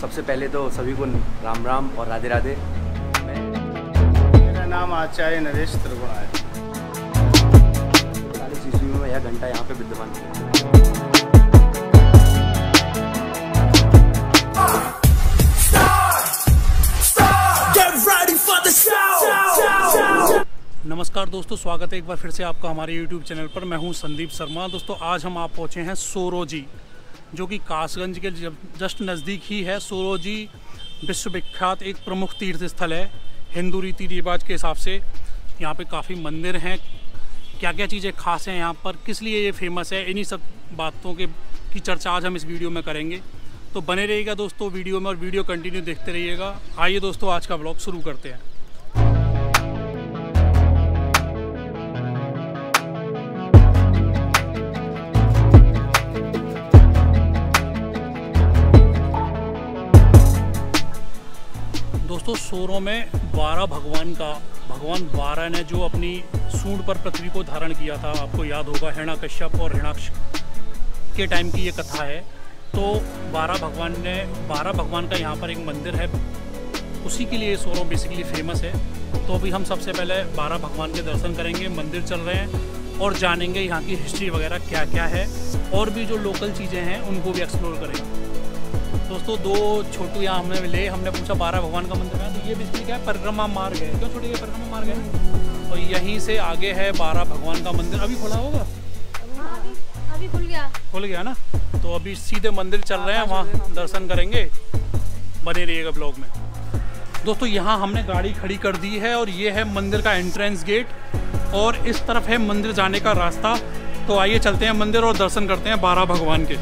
सबसे पहले तो सभी को राम राम और राधे राधे। मेरा नाम आचार्य नरेश त्रिगुणा है। चालीस ईस्वी में यह घंटा यहाँ पे विद्यमान है. नमस्कार दोस्तों स्वागत है एक बार फिर से आपका हमारे YouTube चैनल पर। मैं हूँ संदीप शर्मा। दोस्तों आज हम आप पहुँचे हैं सोरोजी। जो कि कासगंज के जस्ट नज़दीक ही है। सोरोजी विश्वविख्यात एक प्रमुख तीर्थ स्थल है, हिंदू रीति रिवाज के हिसाब से। यहाँ पे काफ़ी मंदिर हैं। क्या क्या चीज़ें खास हैं यहाँ पर? किस लिए ये फ़ेमस है? इन्हीं सब बातों के, की चर्चा आज हम इस वीडियो में करेंगे। तो बने रहिएगा दोस्तों वीडियो में और वीडियो कंटिन्यू देखते रहिएगा। आइए दोस्तों आज का ब्लॉग शुरू करते हैं। दोस्तों सोरों में बारह भगवान का, भगवान बारह ने जो अपनी सूंड पर पृथ्वी को धारण किया था, आपको याद होगा हृणा हिरणाकश्यप और हिरणाक्ष के टाइम की ये कथा है। तो बारह भगवान ने, बारह भगवान का यहाँ पर एक मंदिर है, उसी के लिए सोरों बेसिकली फ़ेमस है। तो अभी हम सबसे पहले बारह भगवान के दर्शन करेंगे, मंदिर चल रहे हैं और जानेंगे यहाँ की हिस्ट्री वगैरह क्या क्या है और भी जो लोकल चीज़ें हैं, उनको भी एक्सप्लोर करेंगे। दोस्तों दो छोटू यहाँ हमने मिले। हमने पूछा बारह भगवान का मंदिर है तो ये बेसिकली क्या है? परिक्रमा मार्ग है। क्यों छोटे ये परिक्रमा मार्ग है? और यहीं से आगे है बारह भगवान का मंदिर। अभी खुला होगा? अभी अभी खुल गया। खुल गया ना? तो अभी सीधे मंदिर चल रहे हैं वहाँ दर्शन करेंगे। बने रहिएगा ब्लॉग में। दोस्तों यहाँ हमने गाड़ी खड़ी कर दी है और ये है मंदिर का एंट्रेंस गेट और इस तरफ़ है मंदिर जाने का रास्ता। तो आइए चलते हैं मंदिर और दर्शन करते हैं बारह भगवान के।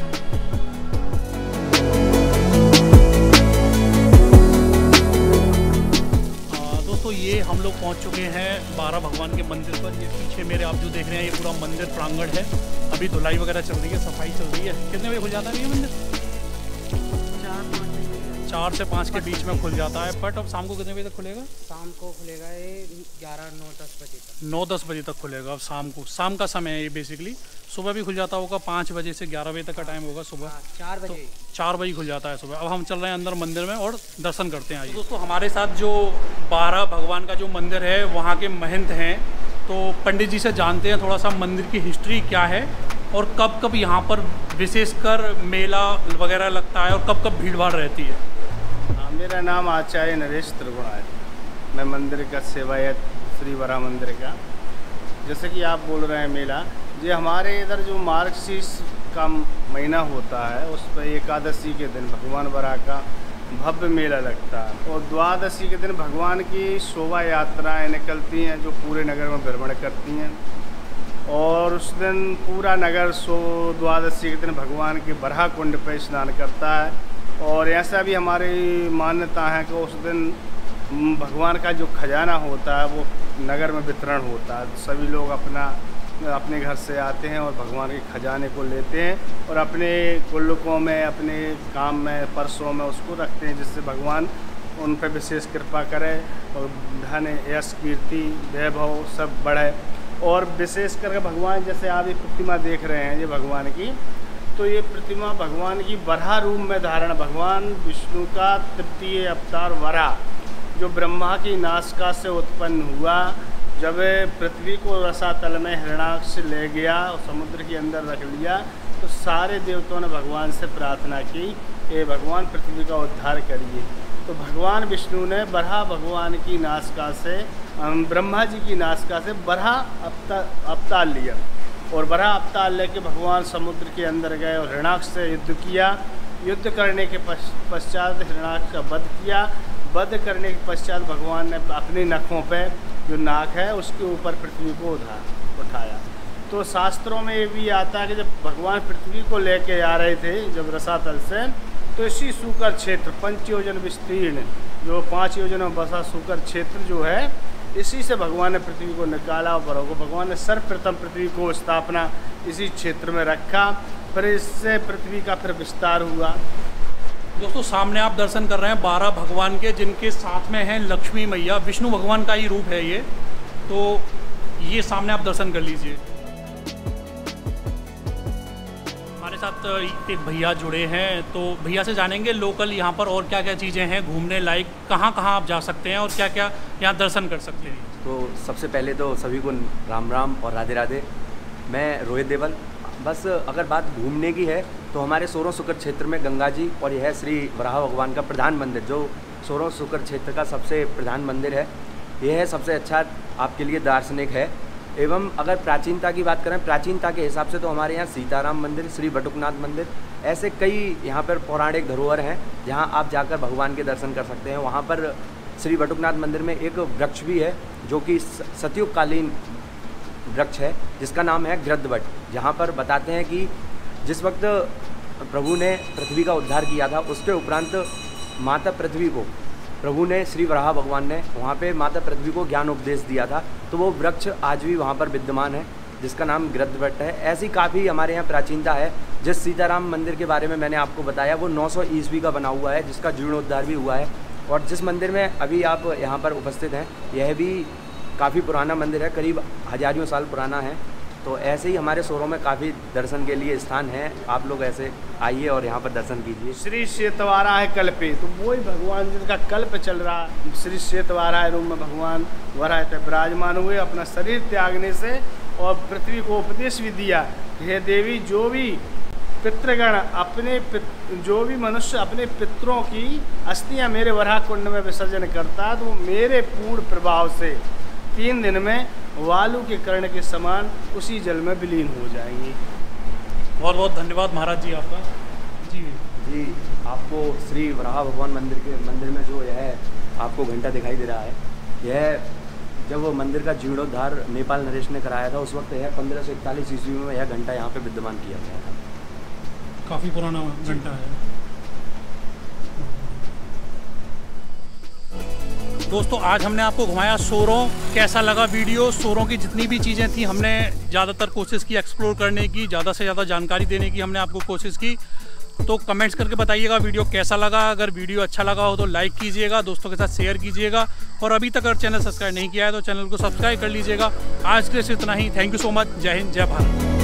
दोस्तों ये हम लोग पहुँच चुके हैं बारह भगवान के मंदिर पर। ये पीछे मेरे आप जो देख रहे हैं, ये पूरा मंदिर प्रांगण है। अभी धुलाई वगैरह चल रही है, सफ़ाई चल रही है। कितने बजे खुल जाता है ये मंदिर? चार से पाँच के बीच में खुल जाता है बट अब शाम को कितने बजे तक खुलेगा? शाम को खुलेगा ये ग्यारह नौ दस बजे तक। नौ दस बजे तक खुलेगा अब शाम को। शाम का समय है ये बेसिकली सुबह भी खुल जाता होगा पाँच बजे से ग्यारह बजे तक का टाइम होगा सुबह। हाँ, चार तो बजे चार बजे खुल जाता है सुबह। अब हम चल रहे हैं अंदर मंदिर में और दर्शन करते हैं आइए। दोस्तों हमारे साथ जो बारह भगवान का जो मंदिर है वहाँ के महंत हैं। तो पंडित जी से जानते हैं थोड़ा सा मंदिर की हिस्ट्री क्या है और कब कब यहाँ पर विशेषकर मेला वगैरह लगता है और कब कब भीड़ भाड़ रहती हाँ, मेरा नाम आचार्य नरेश त्रिगुणा है। मैं मंदिर का सेवायत श्री वरा मंदिर का। जैसे कि आप बोल रहे हैं मेला, ये हमारे इधर जो मार्गशीर्ष का महीना होता है, उस पर एकादशी के दिन भगवान वरा का भव्य मेला लगता है। और द्वादशी के दिन भगवान की शोभा यात्राएँ निकलती हैं, जो पूरे नगर में भ्रमण करती हैं। और उस दिन पूरा नगर सो, द्वादशी के दिन भगवान के बरहा कुंड पर स्नान करता है। और ऐसा भी हमारी मान्यता है कि उस दिन भगवान का जो खजाना होता है, वो नगर में वितरण होता है। सभी लोग अपना, अपने घर से आते हैं और भगवान के खजाने को लेते हैं और अपने गुल्लकों में, अपने काम में, परसों में उसको रखते हैं, जिससे भगवान उन पर विशेष कृपा करे और धन यश, कीर्ति, वैभव सब बढ़े। और विशेष करके भगवान जैसे आप ये प्रतिमा देख रहे हैं, ये भगवान की तो ये प्रतिमा भगवान की वराह रूप में धारण, भगवान विष्णु का तृतीय अवतार वरा, जो ब्रह्मा की नासिका से उत्पन्न हुआ, जब पृथ्वी को रसातल में हिरणाक्ष ले गया और समुद्र के अंदर रख लिया तो सारे देवताओं ने भगवान से प्रार्थना की ये भगवान, पृथ्वी का उद्धार करिए। तो भगवान विष्णु ने बरहा भगवान की नासिका से ब्रह्मा जी की नासिका से बरहा अवतार लिया। और बरहा अवतार लेके भगवान समुद्र के अंदर गए और हिरणाक्ष से युद्ध किया। युद्ध करने के पश्चात हिरणाक्ष का वध किया। वध करने के पश्चात भगवान ने अपने नखों पे जो नाक है, उसके ऊपर पृथ्वी को उठा उठाया। तो शास्त्रों में ये भी आता है कि जब भगवान पृथ्वी को लेके आ रहे थे, जब रसातल से तो इसी सूकर क्षेत्र पंच योजन विस्तीर्ण, जो पाँच योजन में बसा सूकर क्षेत्र जो है इसी से भगवान ने पृथ्वी को निकाला और भरोगो भगवान ने सर्वप्रथम पृथ्वी को स्थापना इसी क्षेत्र में रखा, फिर इससे पृथ्वी का फिर विस्तार हुआ। दोस्तों, सामने आप दर्शन कर रहे हैं बारह भगवान के, जिनके साथ में हैं लक्ष्मी मैया। विष्णु भगवान का ही रूप है ये। तो ये सामने आप दर्शन कर लीजिए। एक भैया जुड़े हैं तो भैया से जानेंगे लोकल यहाँ पर और क्या क्या चीज़ें हैं घूमने लायक कहाँ कहाँ आप जा सकते हैं और क्या क्या यहाँ दर्शन कर सकते हैं? तो सबसे पहले तो सभी को राम राम और राधे राधे। मैं रोहित देवल। बस अगर बात घूमने की है तो हमारे सोरों सुकर क्षेत्र में गंगा जी और यह श्री वराह भगवान का प्रधान मंदिर, जो सोरों सुकर क्षेत्र का सबसे प्रधान मंदिर है, यह सबसे अच्छा आपके लिए दार्शनिक है। एवं अगर प्राचीनता की बात करें, प्राचीनता के हिसाब से तो हमारे यहाँ सीताराम मंदिर, श्री बटुकनाथ मंदिर, ऐसे कई यहाँ पर पौराणिक धरोहर हैं, जहाँ आप जाकर भगवान के दर्शन कर सकते हैं। वहाँ पर श्री बटुकनाथ मंदिर में एक वृक्ष भी है, जो कि सतयुगकालीन वृक्ष है, जिसका नाम है गृद्धवट जहाँ पर बताते हैं कि जिस वक्त प्रभु ने पृथ्वी का उद्धार किया था, उसके उपरांत माता पृथ्वी को प्रभु ने, श्री वराह भगवान ने वहाँ पे माता पृथ्वी को ज्ञान उपदेश दिया था। तो वो वृक्ष आज भी वहाँ पर विद्यमान है, जिसका नाम गृद्धवट है। ऐसी काफ़ी हमारे यहाँ प्राचीनता है, जिस सीताराम मंदिर के बारे में मैंने आपको बताया, वो 900 ईस्वी का बना हुआ है, जिसका जीर्णोद्धार भी हुआ है। और जिस मंदिर में अभी आप यहाँ पर उपस्थित हैं, यह भी काफ़ी पुराना मंदिर है, करीब हजारियों साल पुराना है। तो ऐसे ही हमारे शोरों में काफ़ी दर्शन के लिए स्थान है। आप लोग ऐसे आइए और यहाँ पर दर्शन कीजिए। श्री श्वेतवारा है कल्पे तो वही भगवान जिनका कल्प चल रहा श्री श्वेतवारा है रूम में भगवान। वरा विराजमान हुए अपना शरीर त्यागने से और पृथ्वी को उपदेश भी दिया। हे देवी जो भी पितृगण अपने पित, जो भी मनुष्य अपने पितरों की अस्थियाँ मेरे वराह कुंड में विसर्जन करता है तो वो मेरे पूर्ण प्रभाव से तीन दिन में वालू के कर्ण के समान उसी जल में विलीन हो जाएँगी। बहुत बहुत धन्यवाद महाराज जी आपका। जी। जी आपको श्री वराह भगवान मंदिर के मंदिर में जो यह आपको घंटा दिखाई दे रहा है यह जब वो मंदिर का जीर्णोद्धार नेपाल नरेश ने कराया था उस वक्त यह पंद्रह सौ इकतालीस ईस्वी में यह घंटा यहाँ पे विद्यमान किया गया था। काफ़ी पुराना घंटा है। दोस्तों, आज हमने आपको घुमाया सोरों, कैसा लगा वीडियो, सोरों की जितनी भी चीज़ें थी, हमने ज़्यादातर कोशिश की एक्सप्लोर करने की, ज़्यादा से ज़्यादा जानकारी देने की हमने आपको कोशिश की। तो कमेंट्स करके बताइएगा वीडियो कैसा लगा, अगर वीडियो अच्छा लगा हो तो लाइक कीजिएगा, दोस्तों के साथ शेयर कीजिएगा, और अभी तक अगर चैनल सब्सक्राइब नहीं किया है तो चैनल को सब्सक्राइब कर लीजिएगा। आज के लिए इतना ही, थैंक यू सो मच, जय हिंद, जय भारत।